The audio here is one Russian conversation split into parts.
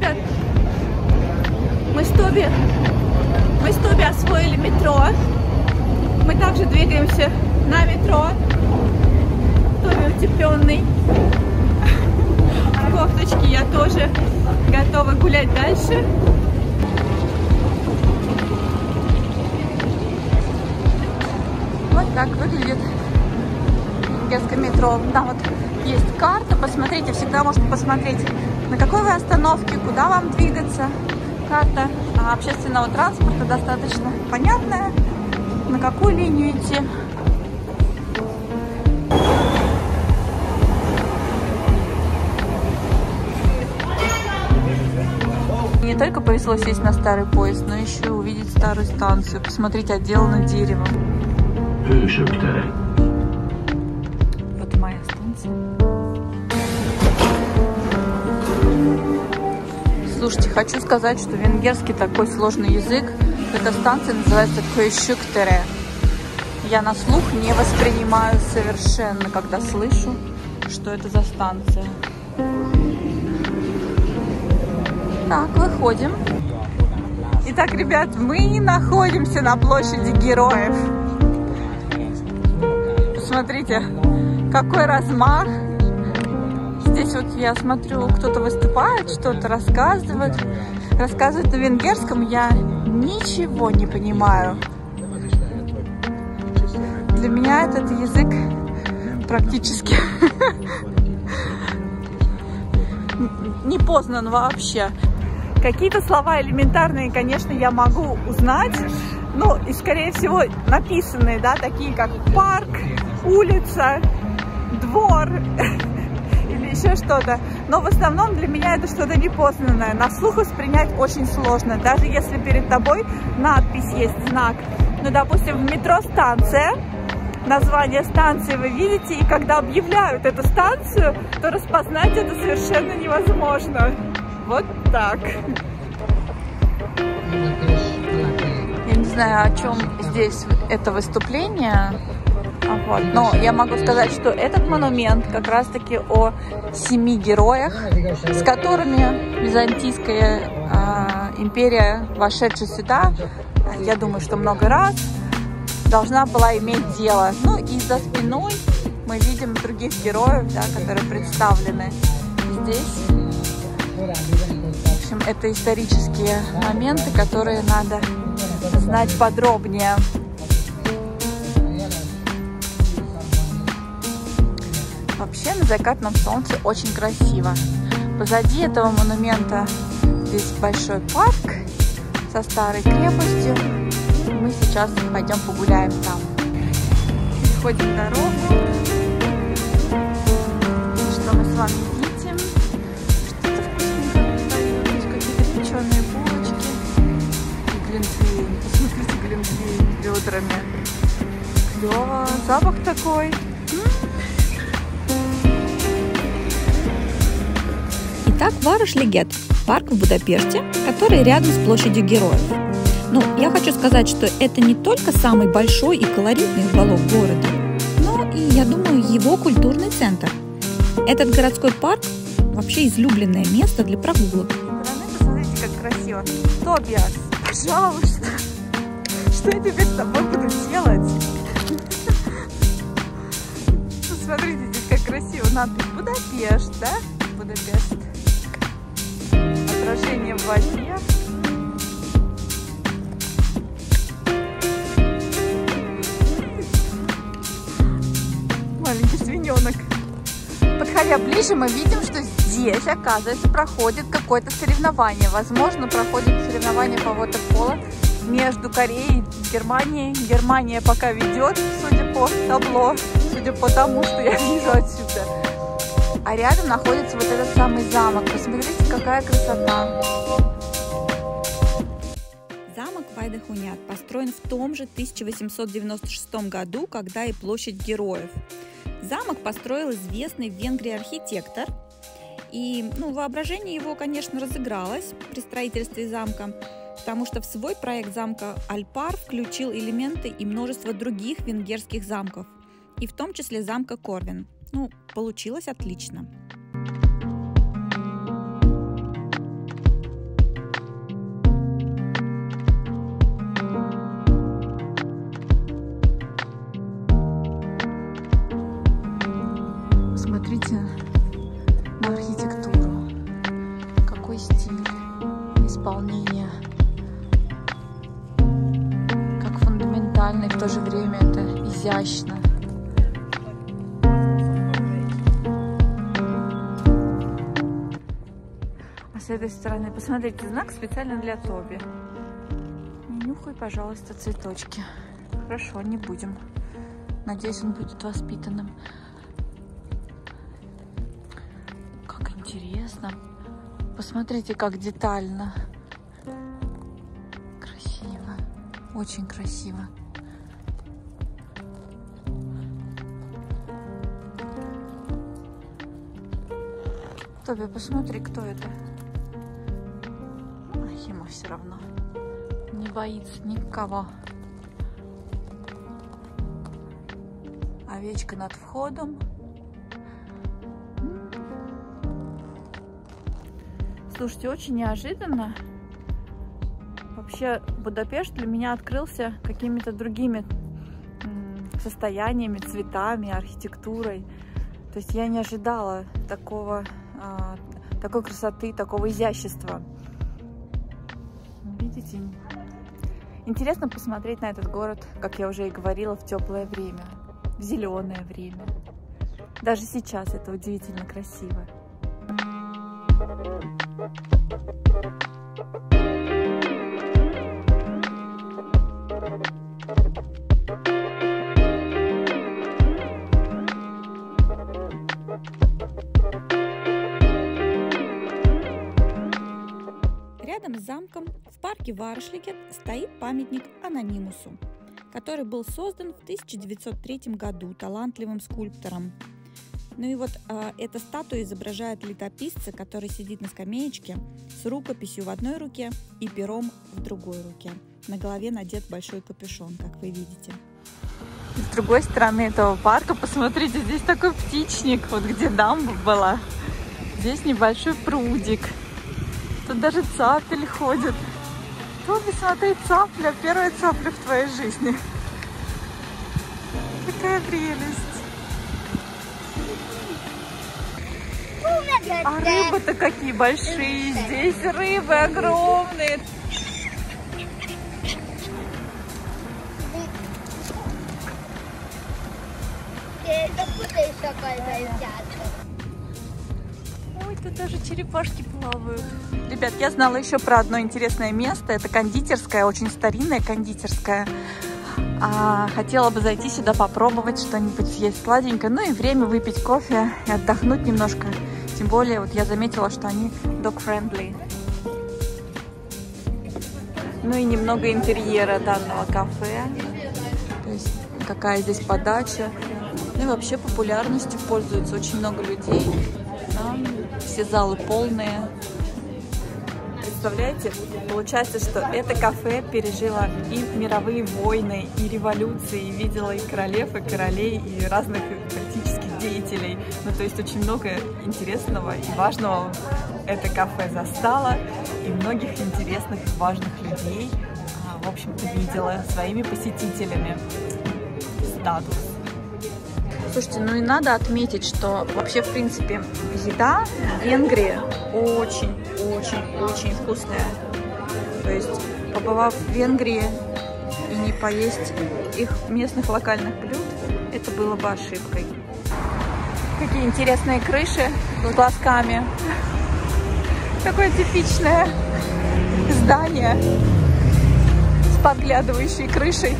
ребят, мы с Тоби, мы с Тоби освоили метро. Мы также двигаемся на метро. Тоби утепленный. В кофточке я тоже готова гулять дальше. Вот так выглядит венгерское метро. Там вот есть карта, посмотрите, всегда можно посмотреть, на какой вы остановке, куда вам двигаться. Карта а общественного транспорта достаточно понятная, на какую линию идти. Не только повезло сесть на старый поезд, но еще увидеть старую станцию, посмотреть отделанную деревом. Слушайте, хочу сказать, что венгерский такой сложный язык. Эта станция называется Кöyşükdere. Я на слух не воспринимаю совершенно, когда слышу, что это за станция. Так, выходим. Итак, ребят, мы находимся на площади героев. Посмотрите, какой размах. Здесь вот я смотрю, кто-то выступает, что-то рассказывает. Рассказывает на венгерском, я ничего не понимаю. Для меня этот язык практически не познан вообще. Какие-то слова элементарные, конечно, я могу узнать, ну, и, скорее всего, написанные, да, такие как парк, улица, двор еще что-то. Но в основном для меня это что-то непознанное. На слух воспринять очень сложно, даже если перед тобой надпись есть, знак. Ну, допустим, в метро станция, название станции вы видите, и когда объявляют эту станцию, то распознать это совершенно невозможно. Вот так. Я не знаю, о чем здесь это выступление. Вот. Но я могу сказать, что этот монумент как раз-таки о семи героях, с которыми Византийская э, империя, вошедшая сюда, я думаю, что много раз, должна была иметь дело. Ну и за спиной мы видим других героев, да, которые представлены здесь. В общем, это исторические моменты, которые надо знать подробнее. Вообще на закатном солнце очень красиво. Позади этого монумента здесь большой парк со старой крепостью. Мы сейчас пойдем погуляем там. Сходим дорогу. Что мы с вами видим? Что-то вкусненькое Здесь какие-то печеные булочки. И глинтвейн. Посмотрите, глинтвейн ведрами. Клево. Запах такой. Итак, Вараш Легет – парк в Будапеште, который рядом с площадью Героев. Ну, я хочу сказать, что это не только самый большой и колоритный уголок города, но и, я думаю, его культурный центр. Этот городской парк – вообще излюбленное место для прогулок. Посмотрите, как красиво. Тобиас, пожалуйста, что я теперь с тобой буду делать? Смотрите, здесь как красиво надпись Будапешт, да? Будапешт. Отражение в воде. Маленький свиненок. Подходя ближе, мы видим, что здесь, оказывается, проходит какое-то соревнование. Возможно, проходит соревнование по waterpolo между Кореей и Германией. Германия пока ведет, судя по табло, судя по тому, что я вижу отсюда. А рядом находится вот этот самый замок. Посмотрите, какая красота. Замок Вайдахунят построен в том же 1896 году, когда и площадь героев. Замок построил известный в Венгрии архитектор. И ну, воображение его, конечно, разыгралось при строительстве замка, потому что в свой проект замка Альпар включил элементы и множество других венгерских замков, и в том числе замка Корвин. Ну, получилось отлично. С этой стороны, посмотрите, знак специально для Тоби. Не нюхай, пожалуйста, цветочки. Хорошо, не будем. Надеюсь, он будет воспитанным. Как интересно. Посмотрите, как детально. Красиво. Очень красиво. Тоби, посмотри, кто это. Все равно. Не боится никого. Овечка над входом. Слушайте, очень неожиданно. Вообще Будапешт для меня открылся какими-то другими состояниями, цветами, архитектурой. То есть я не ожидала такого, а, такой красоты, такого изящества. Видите? Интересно посмотреть на этот город, как я уже и говорила, в теплое время, в зеленое время. Даже сейчас это удивительно красиво. Рядом в парке Варшлике стоит памятник Анонимусу, который был создан в 1903 году талантливым скульптором ну и вот э, эта статуя изображает летописца, который сидит на скамеечке с рукописью в одной руке и пером в другой руке. На голове надет большой капюшон, как вы видите. С другой стороны этого парка, посмотрите, здесь такой птичник, вот где дамба была. Здесь небольшой прудик. Тут даже цапель ходит. Тоби, смотри, цапля, первая цапля в твоей жизни. Какая прелесть. А рыбы-то какие большие. Здесь рыбы огромные. Ой, тут даже черепашки плавают. Ребят, я знала еще про одно интересное место. Это кондитерская, очень старинная кондитерская. А, хотела бы зайти сюда попробовать что-нибудь съесть сладенькое. Ну и время выпить кофе и отдохнуть немножко. Тем более, вот я заметила, что они dog-friendly. Ну и немного интерьера данного кафе. То есть, какая здесь подача. Ну и вообще популярностью пользуется очень много людей. Все залы полные. Представляете, получается, что это кафе пережило и мировые войны, и революции, и видела и королев, и королей, и разных политических деятелей. Ну, то есть очень много интересного и важного это кафе застало, и многих интересных и важных людей, а, в общем-то, видела своими посетителями. Статус. Слушайте, ну и надо отметить, что вообще, в принципе, еда в Венгрии очень-очень-очень вкусная. То есть, побывав в Венгрии и не поесть их местных локальных блюд, это было бы ошибкой. Какие интересные крыши с глазками. Такое типичное здание с подглядывающей крышей.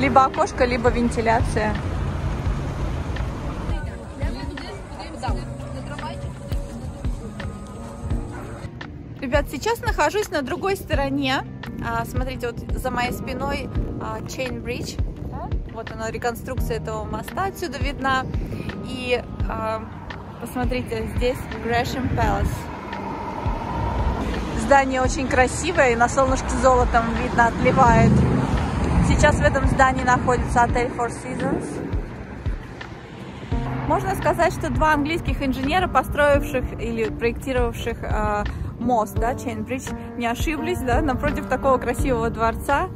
Либо окошко, либо вентиляция. Ребят, сейчас нахожусь на другой стороне. А, смотрите, вот за моей спиной а, Chain Bridge. Вот она, реконструкция этого моста отсюда видна. И а, посмотрите, здесь Gresham Palace. Здание очень красивое и на солнышке золотом видно отливает. Сейчас в этом здании находится отель Four Seasons. Можно сказать, что два английских инженера, построивших или проектировавших э, мост, да, Чейнбридж, не ошиблись, да, напротив такого красивого дворца.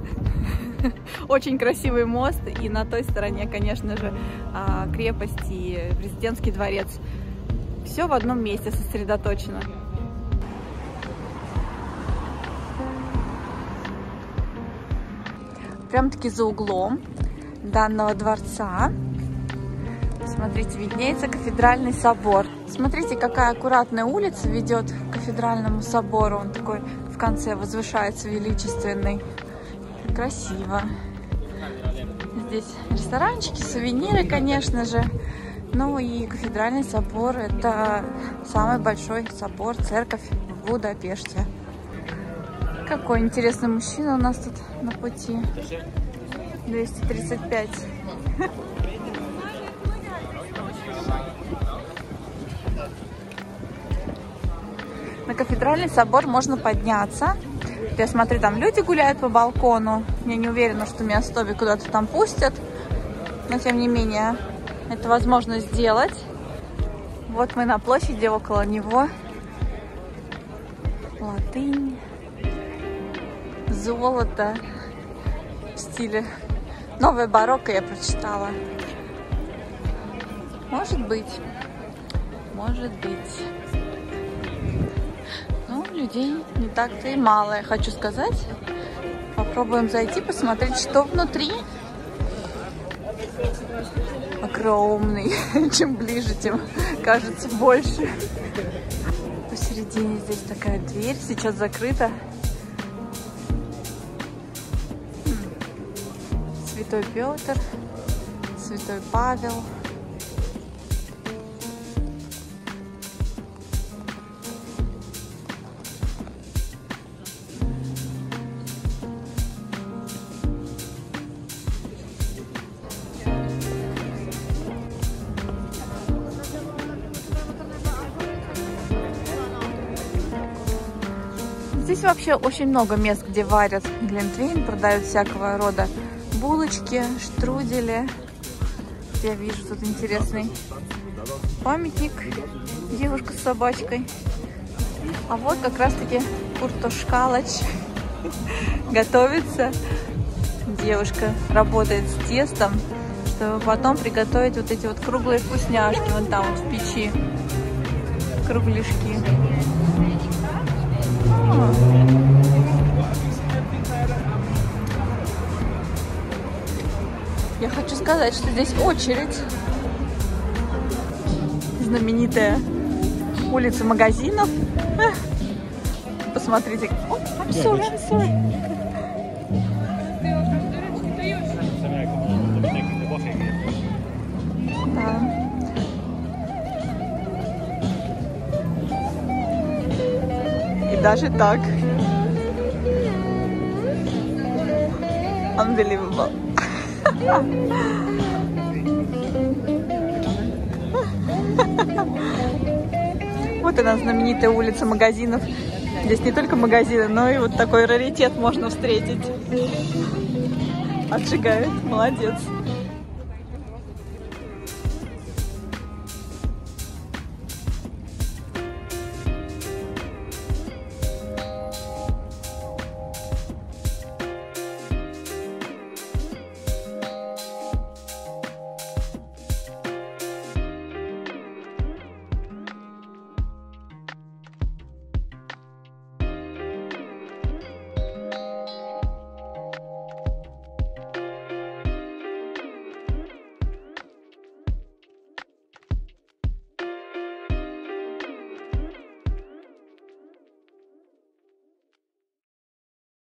Очень красивый мост, и на той стороне, конечно же, э, крепость и президентский дворец. Все в одном месте сосредоточено. Прям-таки за углом данного дворца. Смотрите, виднеется кафедральный собор. Смотрите, какая аккуратная улица ведет к кафедральному собору. Он такой в конце возвышается величественный. Красиво. Здесь ресторанчики, сувениры, конечно же. Ну и кафедральный собор – это самый большой собор, церковь в Будапеште. Какой интересный мужчина у нас тут на пути. 235. На кафедральный собор можно подняться. Я смотрю, там люди гуляют по балкону. Я не уверена, что меня Стоби куда-то там пустят. Но тем не менее, это возможно сделать. Вот мы на площади около него. Латынь. Золото. В стиле Новое барокко я прочитала. Может быть. Может быть. Ну, людей не так-то и мало, я хочу сказать. Попробуем зайти, посмотреть, что внутри. Огромный. Чем ближе, тем кажется больше. Посередине здесь такая дверь, сейчас закрыта. Святой Петр, Святой Павел. Здесь вообще очень много мест, где варят глинтвейн, продают всякого рода булочки, штрудели. Я вижу тут интересный памятник. Девушка с собачкой. А вот как раз-таки куртошкалач готовится. Девушка работает с тестом, чтобы потом приготовить вот эти вот круглые вкусняшки вон там вот в печи. Кругляшки. Я хочу сказать, что здесь очередь. Знаменитая улица магазинов. Посмотрите. О, I'm sorry, I'm sorry. Да. И даже так. Unbelievable. Вот она, знаменитая улица магазинов. Здесь не только магазины, но и вот такой раритет можно встретить. Отжигает. Молодец.